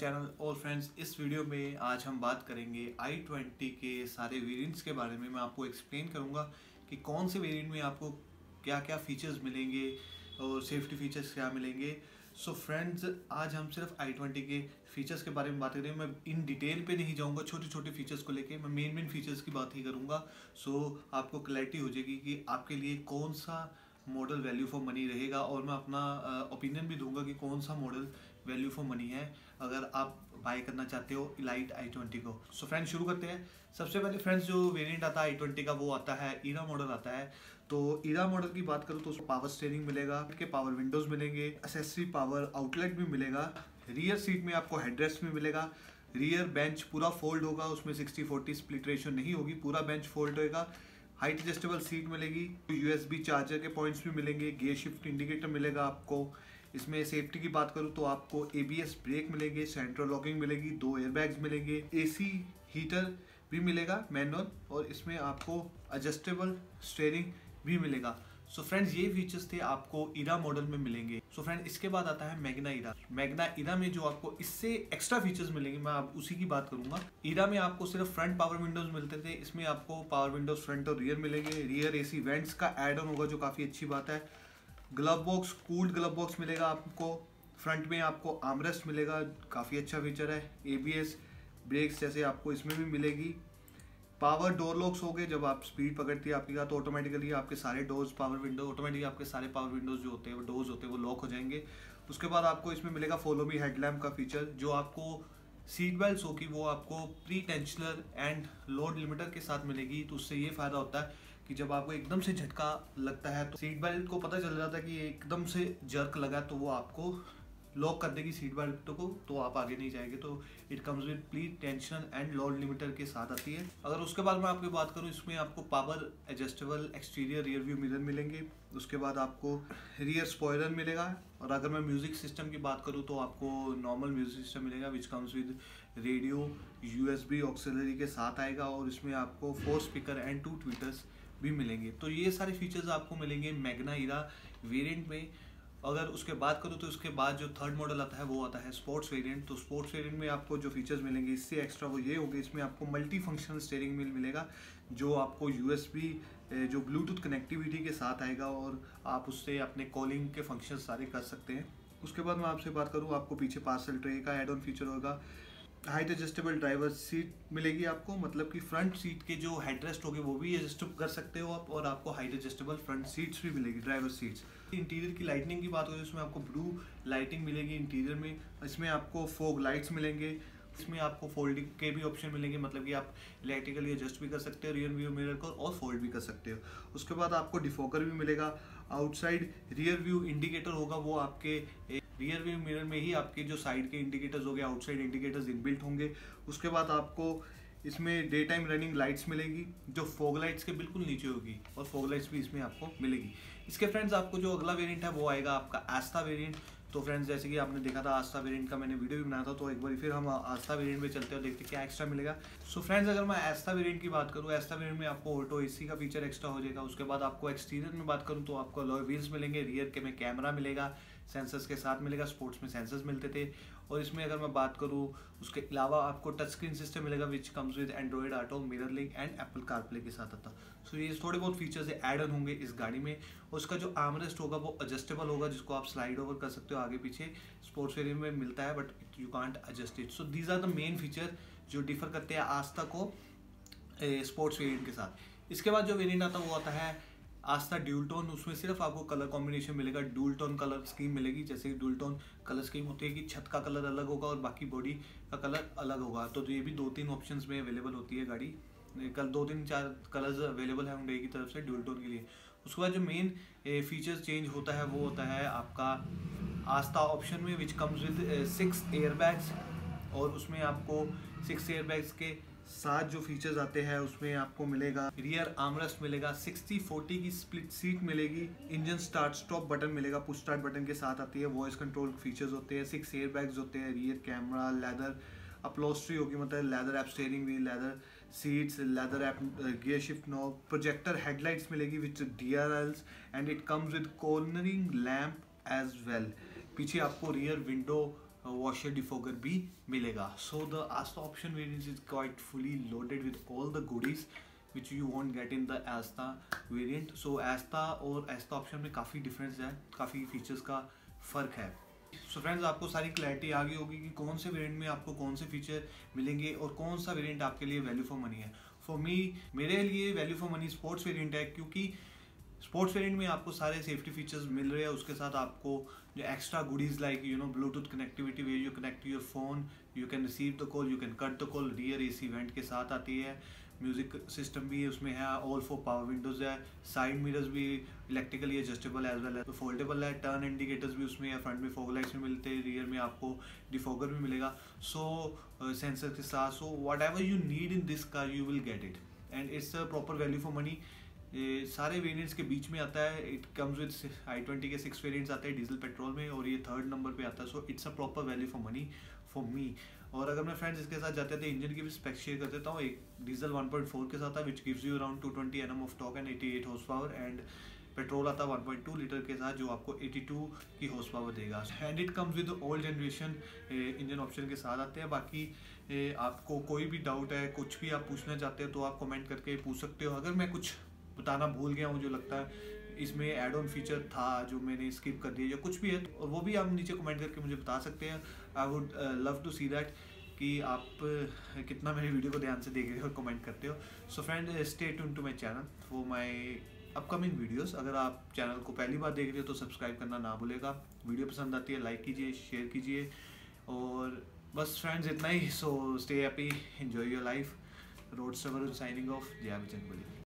Channel और friends इस video में आज हम बात करेंगे आई ट्वेंटी के सारे वेरिएंट्स के बारे में। मैं आपको एक्सप्लेन करूँगा कि कौन से वेरिएंट में आपको क्या क्या फीचर्स मिलेंगे और सेफ्टी फीचर्स क्या मिलेंगे। सो so फ्रेंड्स आज हम सिर्फ़ आई ट्वेंटी के फीचर्स के बारे में बात करेंगे मैं इन डिटेल पे नहीं जाऊँगा छोटे छोटे फीचर्स को लेके मैं मेन मेन फीचर्स की बात ही करूँगा। सो so, आपको क्लैरिटी हो जाएगी कि आपके लिए कौन सा मॉडल वैल्यू फॉर मनी रहेगा और मैं अपना ओपिनियन भी दूँगा कि कौन सा मॉडल वैल्यू फॉर मनी है, अगर आप बाय करना चाहते हो इलाइट आई ट्वेंटी को। सो so फ्रेंड्स शुरू करते हैं। सबसे पहले फ्रेंड्स जो वेरिएंट आता है आई ट्वेंटी का, वो आता है ईरा मॉडल आता है। तो ईरा मॉडल की बात करूँ तो उसको पावर स्टेयरिंग मिलेगा के पावर विंडोज़ मिलेंगे एसेसरी पावर आउटलेट भी मिलेगा रियर सीट में आपको हेडरेस्ट भी मिलेगा रियर बेंच पूरा फोल्ड होगा, उसमें सिक्सटी फोर्टी स्प्लिट रेशियो नहीं होगी, पूरा बेंच फोल्ड होएगा। हाइट एडजस्टेबल सीट मिलेगी यूएसबी चार्जर के पॉइंट्स भी मिलेंगे गियर शिफ्ट इंडिकेटर मिलेगा आपको। इसमें सेफ्टी की बात करूँ तो आपको एबीएस ब्रेक मिलेंगे सेंट्रल लॉकिंग मिलेगी, दो एयरबैग्स मिलेंगे एसी हीटर भी मिलेगा मैनुअल और इसमें आपको एडजस्टेबल स्टेयरिंग भी मिलेगा। सो so फ्रेंड्स ये फीचर्स थे आपको इरा मॉडल में मिलेंगे। सो so फ्रेंड इसके बाद आता है मैगना इरा मैगना इरा में जो आपको इससे एक्स्ट्रा फीचर्स मिलेंगे, मैं आप उसी की बात करूँगा। इरा में आपको सिर्फ़ फ्रंट पावर विंडोज़ मिलते थे। इसमें आपको पावर विंडोज़ फ्रंट और रियर मिलेंगे। रियर एसी वेंट्स का एड ऑन होगा, जो काफ़ी अच्छी बात है। Glove box cooled glove box मिलेगा आपको। फ्रंट में आपको आमरेस्ट मिलेगा, काफ़ी अच्छा फीचर है। एबीएस ब्रेक्स जैसे आपको इसमें भी मिलेगी। पावर डोर लॉक्स हो गए, जब आप स्पीड पकड़ती है आपकी का तो ऑटोमेटिकली आपके सारे डोर्स पावर विंडो ऑटोमेटिकली आपके सारे पावर विंडोज़ जो होते हैं, वो डोर्स होते हैं, वो लॉक हो जाएँगे। उसके बाद आपको इसमें मिलेगा फॉलो मी हेडलैम्प का फीचर जो आपको सीट बेल्ट होगी वो आपको pre tensioner and load limiter के साथ मिलेगी तो उससे ये फ़ायदा होता है। कि जब आपको एकदम से झटका लगता है तो सीट बेल्ट को पता चल जाता है कि एकदम से जर्क लगा तो वो आपको लॉक कर देगी सीट बेल्ट को तो आप आगे नहीं जाएँगे। तो it comes with please tension and load limiter के साथ आती है। अगर उसके बाद मैं आपकी बात करूँ, इसमें आपको power adjustable exterior rear view mirror मिलेंगे। उसके बाद आपको रियर स्पॉयलर मिलेगा। और अगर मैं म्यूज़िक सिस्टम की बात करूँ तो आपको नॉर्मल म्यूज़िक सिस्टम मिलेगा which comes with radio USB auxiliary के साथ आएगा। और इसमें आपको four speaker and two tweeters भी मिलेंगे। तो ये सारे फीचर्स आपको मिलेंगे मैगना इरा वेरिएंट में। अगर उसके बात करूँ तो उसके बाद जो थर्ड मॉडल आता है, वो आता है स्पोर्ट्स वेरिएंट तो स्पोर्ट्स वेरिएंट में आपको जो फीचर्स मिलेंगे, इससे एक्स्ट्रा वो ये होंगे, इसमें आपको मल्टी फंक्शनल स्टेयरिंग मिल मिलेगा, जो आपको यूएसबी जो ब्लूटूथ कनेक्टिविटी के साथ आएगा और आप उससे अपने कॉलिंग के फ़ंक्शन सारे कर सकते हैं। उसके बाद मैं आपसे बात करूँ, आपको पीछे पार्सल ट्रे का एड ऑन फीचर होगा। हाइट एडजस्टेबल ड्राइवर सीट मिलेगी आपको मतलब कि फ्रंट सीट के जो हेडरेस्ट होंगे वो भी एडजस्ट कर सकते हो आप और आपको हाइट एडजस्टेबल फ्रंट सीट्स भी मिलेगी ड्राइवर सीट्स इंटीरियर की लाइटनिंग की बात करें उसमें आपको ब्लू लाइटिंग मिलेगी इंटीरियर में, इसमें आपको फोग लाइट्स मिलेंगे, इसमें आपको फोल्डिंग के भी ऑप्शन मिलेंगे मतलब कि आप इलेक्ट्रिकली एडजस्ट भी कर सकते हो रियर व्यू मिरर को और फोल्ड भी कर सकते हो. उसके बाद आपको डिफोकर भी मिलेगा आउटसाइड रियर व्यू इंडिकेटर होगा वो आपके रियर व्यू मिरर में ही आपके जो साइड के इंडिकेटर्स हो गए आउटसाइड इंडिकेटर्स इनबिल्ट होंगे। उसके बाद आपको इसमें डे टाइम रनिंग लाइट्स मिलेगी, जो फोग लाइट्स के बिल्कुल नीचे होगी और फोग लाइट्स भी इसमें आपको मिलेगी। इसके फ्रेंड्स, आपको जो अगला वेरिएंट है वो आएगा आपका आस्था वेरिएंट तो फ्रेंड्स जैसे कि आपने देखा था, आस्था वेरिएंट का मैंने वीडियो भी बनाया था तो एक बार फिर हम आस्था वेरिएंट में चलते हैं देखते हैं क्या एक्स्ट्रा मिलेगा। सो so फ्रेंड्स अगर मैं आस्था वेरिएंट की बात करूँ, आस्था वेरिएंट में आपको ऑटो एसी का फीचर एक्स्ट्रा हो जाएगा, उसके बाद आपको एक्सटीरियर में बात करूँ तो आपको लॉय व्हील्स मिलेंगे रियर के में कैमरा मिलेगा सेंसर्स के साथ मिलेगा स्पोर्ट्स में सेंसर्स मिलते थे। और इसमें अगर मैं बात करूँ, उसके अलावा आपको टच स्क्रीन सिस्टम मिलेगा which comes with Android auto mirror link and Apple CarPlay के साथ आता। सो so ये थोड़े बहुत फीचर्स एड ऑन होंगे इस गाड़ी में। उसका जो आर्मरेस्ट होगा, वो एडजस्टेबल होगा, जिसको आप स्लाइड ओवर कर सकते हो आगे पीछे। स्पोर्ट्स वेरियंट में मिलता है but you can't adjust it so these are the main feature जो डिफर करते हैं आस्था को स्पोर्ट्स वेरियंट के साथ। इसके बाद जो वेरियंट आता है, वो आता है आस्था ड्यूल टोन उसमें सिर्फ़ आपको कलर कॉम्बिनेशन मिलेगा ड्यूल टोन कलर स्कीम मिलेगी, जैसे ड्यूल टोन कलर स्कीम होती है कि छत का कलर अलग होगा और बाकी बॉडी का कलर अलग होगा। तो ये भी दो तीन ऑप्शंस में अवेलेबल होती है गाड़ी। कल दो तीन चार कलर्स अवेलेबल है हुडे की तरफ़ से ड्यूल टोन के लिए। उसके बाद जो मेन फीचर्स चेंज होता है, वो होता है आपका आस्था ऑप्शन में which comes with six air bags और उसमें आपको सिक्स एयर बैग्स के साथ जो फीचर्स आते हैं, उसमें आपको मिलेगा रियर आमरेस्ट मिलेगा 60 40 की स्प्लिट सीट मिलेगी इंजन स्टार्ट स्टॉप बटन मिलेगा पुश स्टार्ट बटन के साथ आती है वॉइस कंट्रोल फीचर्स होते हैं सिक्स एयर बैग्स होते हैं रियर कैमरा लेदर अपलोस्ट्री होगी मतलब leather wrap steering wheel leather seats leather wrap gear shift knob projector headlights मिलेगी with D R Ls and it comes with cornering lamp as well पीछे आपको rear window washer defogger भी मिलेगा. So the Asta option variants is quite fully loaded with all the goodies which you won't get in the Asta variant so Asta और Asta option में काफ़ी difference है, काफ़ी features का फ़र्क है. सो so फ्रेंड्स आपको सारी क्लैरिटी आ गई होगी कि कौन से वेरिएंट में आपको कौन से फीचर मिलेंगे और कौन सा वेरिएंट आपके लिए वैल्यू फॉर मनी है. फॉर मी मेरे लिए value for money sports variant है क्योंकि स्पोर्ट्स वेरिएंट में आपको सारे सेफ्टी फीचर्स मिल रहे हैं उसके साथ आपको जो extra goodies like you know Bluetooth connectivity way you connect your phone you can receive the call you can cut the call rear A C vent के साथ आती है। म्यूज़िक सिस्टम भी उसमें है ऑल फोर पावर विंडोज़ है। Side mirrors भी electrically adjustable as well है। तो फोल्डेबल है टर्न इंडिकेटर्स भी उसमें है फ्रंट में फोग लाइट्स भी मिलते हैं रियर में आपको डिफोगर भी मिलेगा। सो सेंसर uh, के साथ so whatever you need in this car you will get it and it's a proper value for money सारे वेरिएंट्स के बीच में आता है it comes with i twenty के सिक्स वेरिएंट्स आते हैं डीजल पेट्रोल में, और ये थर्ड नंबर पे आता है so it's a proper value for money for me और अगर मैं फ्रेंड्स इसके साथ जाते हैं तो इंजन की भी स्पेक शेयर कर देता हूँ, एक डीजल 1.4 के साथ है which gives you around 220 NM of torque and 88 horse power and petrol आता है 1.2 लीटर के साथ, जो आपको 82 की हॉर्स पावर देगा and it comes with old generation engine option के साथ आते हैं। बाकी आपको कोई भी डाउट है, कुछ भी आप पूछना चाहते हैं तो आप कमेंट करके पूछ सकते हो। अगर मैं कुछ बताना भूल गया हूँ जो लगता है इसमें एड ऑन फीचर था जो मैंने स्किप कर दिया या कुछ भी है और वो भी आप नीचे कमेंट करके मुझे बता सकते हैं। I would love to see that कि आप uh, कितना मेरी वीडियो को ध्यान से देख रहे हो और कमेंट करते हो। So friend stay tuned to my channel for my upcoming videos अगर आप चैनल को पहली बार देख रहे हो तो सब्सक्राइब करना ना भूलेगा। वीडियो पसंद आती है लाइक कीजिए शेयर कीजिए और बस फ्रेंड्स इतना ही। So stay happy enjoy your life road saver signing off Jaya विचन बोली